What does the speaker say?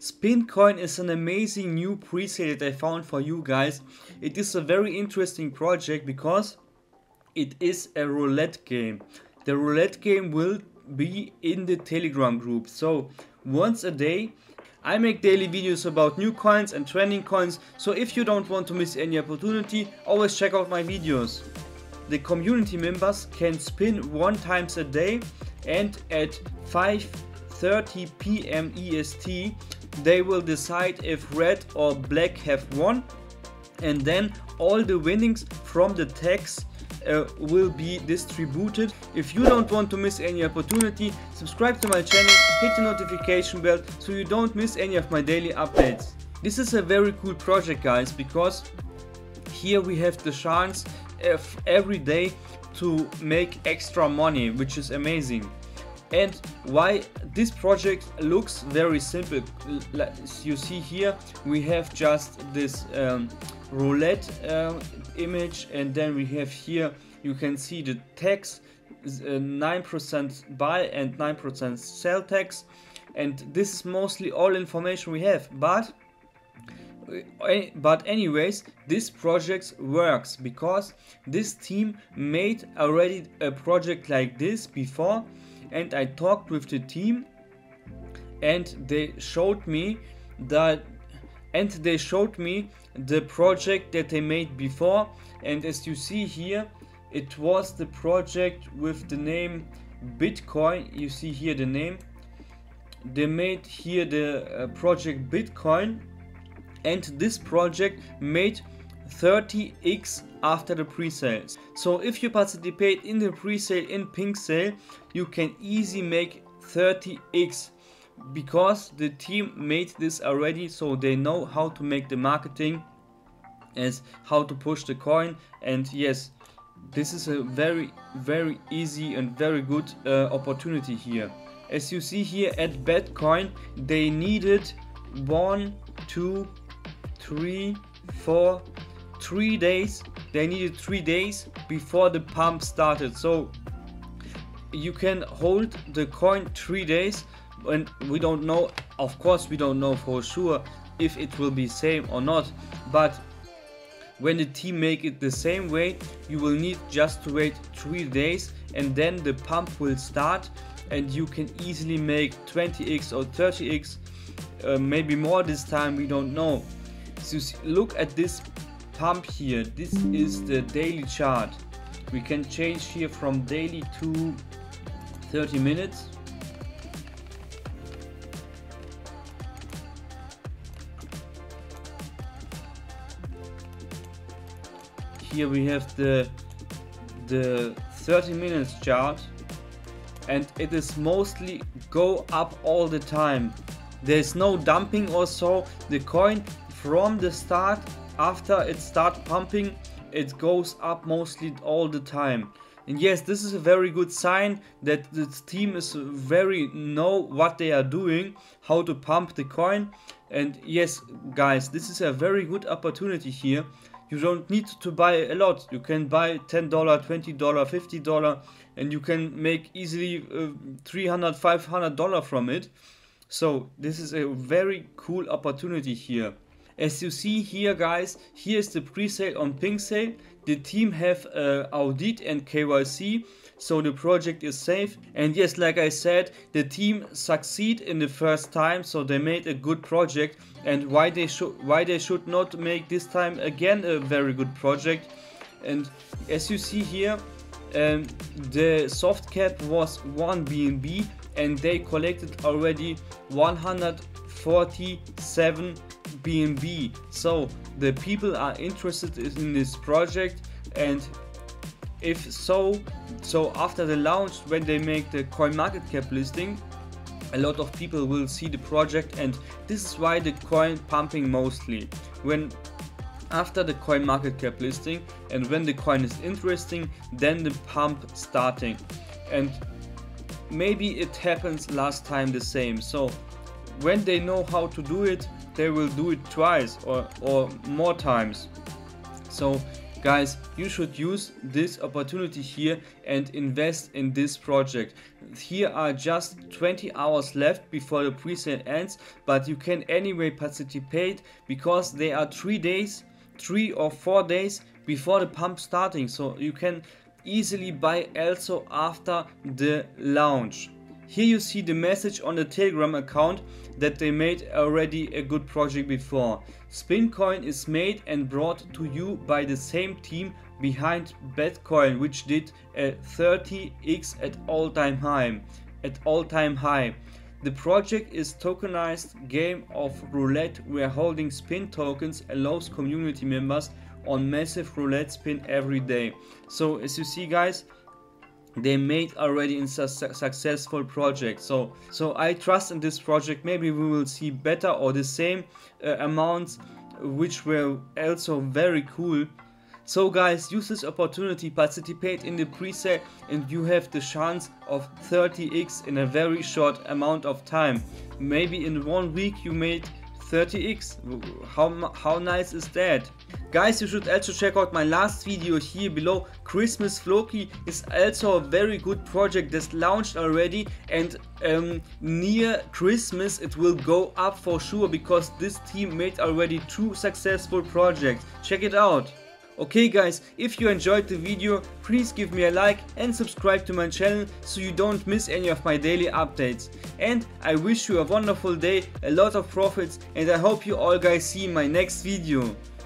Spincoin is an amazing new presale that I found for you guys. It is a very interesting project because it is a roulette game. The roulette game will be in the telegram group. So once a day I make daily videos about new coins and trending coins. So if you don't want to miss any opportunity, always check out my videos. The community members can spin one times a day and at 5.30 pm EST they will decide if red or black have won and then all the winnings from the tags uh, will be distributed. If you don't want to miss any opportunity, subscribe to my channel, hit the notification bell so you don't miss any of my daily updates. This is a very cool project guys because here we have the chance every day to make extra money which is amazing and why this project looks very simple. As you see here we have just this um, roulette uh, image and then we have here you can see the text 9% uh, buy and 9% sell tax and this is mostly all information we have but uh, but anyways this project works because this team made already a project like this before and I talked with the team and they showed me that and they showed me the project that they made before and as you see here it was the project with the name Betcoin. You see here the name. They made here the uh, project Betcoin and this project made 30x after the pre-sales. So if you participate in the pre-sale in PinkSale, you can easily make 30x because the team made this already so they know how to make the marketing as how to push the coin and yes this is a very very easy and very good uh, opportunity here as you see here at Betcoin they needed one two three four three days they needed three days before the pump started. So you can hold the coin three days and we don't know of course we don't know for sure if it will be same or not but when the team make it the same way you will need just to wait three days and then the pump will start and you can easily make 20x or 30x uh, maybe more this time we don't know. So look at this pump here. This is the daily chart. We can change here from daily to 30 minutes. Here we have the the 30 minutes chart and it is mostly go up all the time. There's no dumping or so. The coin from the start after it starts pumping it goes up mostly all the time. And yes this is a very good sign that the team is very know what they are doing how to pump the coin. And yes guys this is a very good opportunity here. You don't need to buy a lot. You can buy $10 $20 $50 and you can make easily uh, 300 500 dollar from it. So this is a very cool opportunity here as you see here guys, here's the pre-sale on PinkSale. The team have uh, audit and KYC, so the project is safe. And yes, like I said, the team succeed in the first time, so they made a good project. And why they should why they should not make this time again a very good project. And as you see here, um, the soft cap was 1 BNB and they collected already 147 BNB. So the people are interested in this project and if so, so after the launch when they make the coin market cap listing, a lot of people will see the project and this is why the coin pumping mostly. When after the coin market cap listing and when the coin is interesting then the pump starting and maybe it happens last time the same so when they know how to do it they will do it twice or, or more times. So guys you should use this opportunity here and invest in this project. Here are just 20 hours left before the pre-sale ends but you can anyway participate because there are three days three or four days before the pump starting. So you can easily buy also after the launch here you see the message on the telegram account that they made already a good project before. Spincoin is made and brought to you by the same team behind Betcoin which did a 30x at all time high at all time high. The project is tokenized game of roulette where holding spin tokens allows community members on massive roulette spin every day. So as you see guys they made already in su successful project so so i trust in this project. Maybe we will see better or the same uh, amounts which were also very cool. So guys, use this opportunity, participate in the pre-sale and you have the chance of 30x in a very short amount of time. Maybe in one week you made 30x. How, how nice is that? Guys, you should also check out my last video here below. Christmas Floki is also a very good project that's launched already and um, near Christmas it will go up for sure because this team made already two successful projects. Check it out. Okay guys, if you enjoyed the video, please give me a like and subscribe to my channel so you don't miss any of my daily updates. And I wish you a wonderful day, a lot of profits and I hope you all guys see my next video.